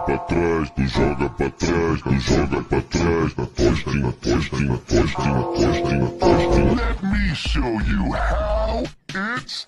pra trás, tu joga pra trás, tu joga pra trás, na tostinha, tostinha, tostinha, tostinha, tostinha. Let me show you how it's